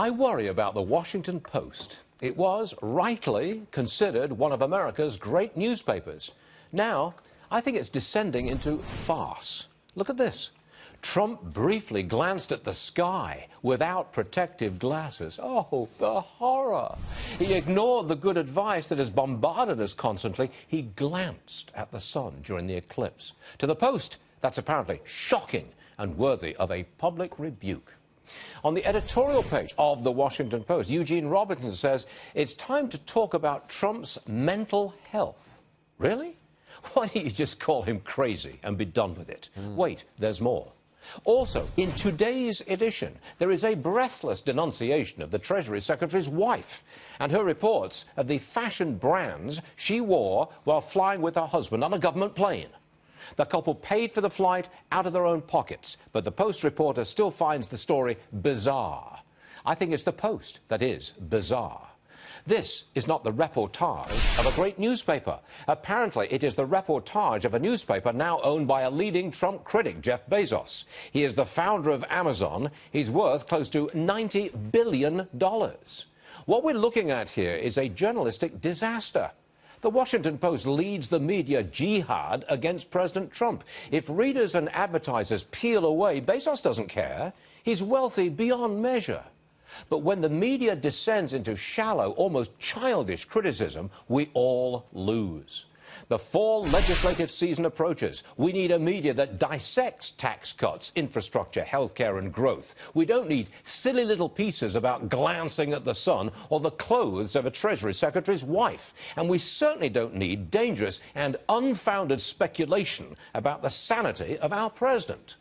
I worry about the Washington Post. It was rightly considered one of America's great newspapers. Now, I think it's descending into farce. Look at this. Trump briefly glanced at the sky without protective glasses. Oh, the horror. He ignored the good advice that has bombarded us constantly. He glanced at the sun during the eclipse. To the Post, that's apparently shocking and worthy of a public rebuke. On the editorial page of the Washington Post, Eugene Robinson says it's time to talk about Trump's mental health. Really? Why don't you just call him crazy and be done with it? Mm. Wait, there's more. Also, in today's edition, there is a breathless denunciation of the Treasury Secretary's wife and her reports of the fashion brands she wore while flying with her husband on a government plane. The couple paid for the flight out of their own pockets, but the Post reporter still finds the story bizarre. I think it's the Post that is bizarre. This is not the reportage of a great newspaper. Apparently, it is the reportage of a newspaper now owned by a leading Trump critic, Jeff Bezos. He is the founder of Amazon. He's worth close to $90 billion. What we're looking at here is a journalistic disaster. The Washington Post leads the media jihad against President Trump. If readers and advertisers peel away, Bezos doesn't care. He's wealthy beyond measure. But when the media descends into shallow, almost childish criticism, we all lose. The fall legislative season approaches. We need a media that dissects tax cuts, infrastructure, healthcare and growth. We don't need silly little pieces about glancing at the sun or the clothes of a Treasury Secretary's wife. And we certainly don't need dangerous and unfounded speculation about the sanity of our president.